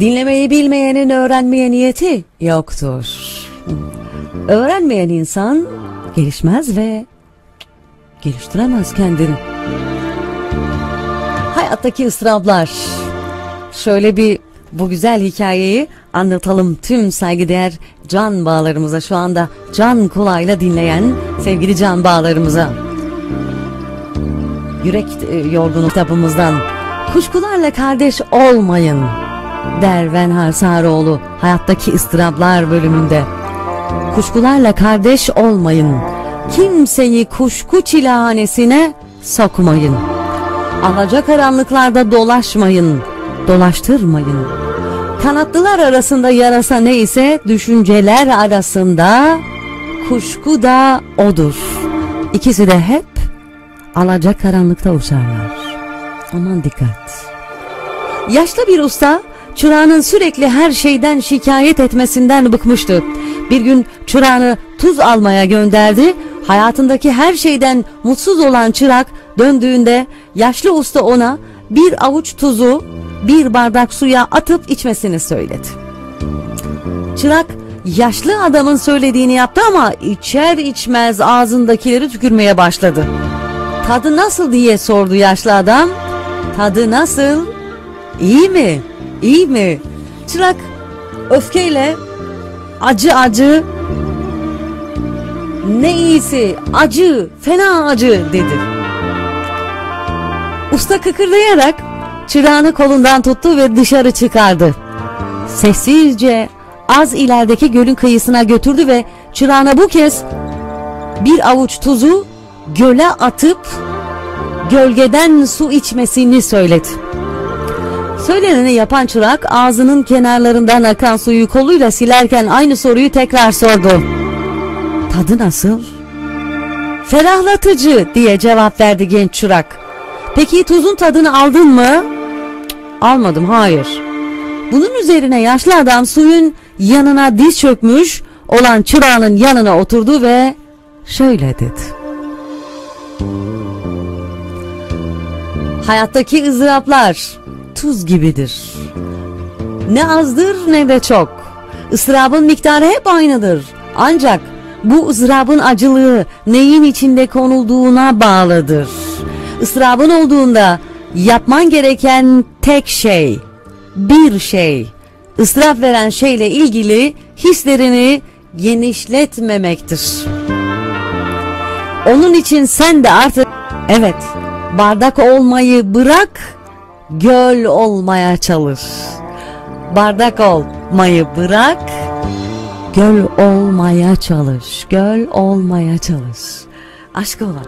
Dinlemeyi bilmeyenin öğrenmeye niyeti yoktur. Öğrenmeyen insan gelişmez ve geliştiremez kendini. Hayattaki ıstıraplar. Şöyle bir bu güzel hikayeyi anlatalım tüm saygıdeğer can bağlarımıza şu anda can kulağıyla dinleyen sevgili can bağlarımıza. Yürek e, yorgunu kitabımızdan kuşkularla kardeş olmayın der Venhar Sarıoğlu hayattaki ıstıraplar bölümünde. Kuşkularla kardeş olmayın. Kimseyi kuşku çilehanesine sokmayın. Alacakaranlıklarda dolaşmayın. Dolaştırmayın. Kanatlılar arasında yarasa neyse düşünceler arasında kuşku da odur. İkisi de hep alacakaranlıkta uçarlar. Aman dikkat. Yaşlı bir usta çırağının sürekli her şeyden şikayet etmesinden bıkmıştı. Bir gün çırağını tuz almaya gönderdi. Hayatındaki her şeyden mutsuz olan çırak döndüğünde yaşlı usta ona bir avuç tuzu bir bardak suya atıp içmesini söyledi. Çırak yaşlı adamın söylediğini yaptı ama içer içmez ağzındakileri tükürmeye başladı. Tadı nasıl diye sordu yaşlı adam. Tadı nasıl? İyi mi? İyi mi? Çırak öfkeyle acı acı ne iyisi acı fena acı dedi. Usta kıkırdayarak çırağını kolundan tuttu ve dışarı çıkardı. Sessizce az ilerideki gölün kıyısına götürdü ve çırağına bu kez bir avuç tuzu göle atıp gölgeden su içmesini söyledi. Söyleneni yapan çırak ağzının kenarlarından akan suyu koluyla silerken aynı soruyu tekrar sordu. Tadı nasıl? Ferahlatıcı diye cevap verdi genç çırak. Peki tuzun tadını aldın mı? "Cık, Almadım hayır. Bunun üzerine yaşlı adam suyun yanına diz çökmüş olan çırağının yanına oturdu ve şöyle dedi. Hayattaki ızdıraplar tuz gibidir. Ne azdır ne de çok. Isırabın miktarı hep aynıdır. Ancak bu ızdırabın acılığı neyin içinde konulduğuna bağlıdır. Isırabın olduğunda yapman gereken tek şey, bir şey, ıstırap veren şeyle ilgili hislerini genişletmemektir. Onun için sen de artık evet bardak olmayı bırak göl olmaya çalış. Bardak olmayı bırak göl olmaya çalış. Göl olmaya çalış. Aşk olan.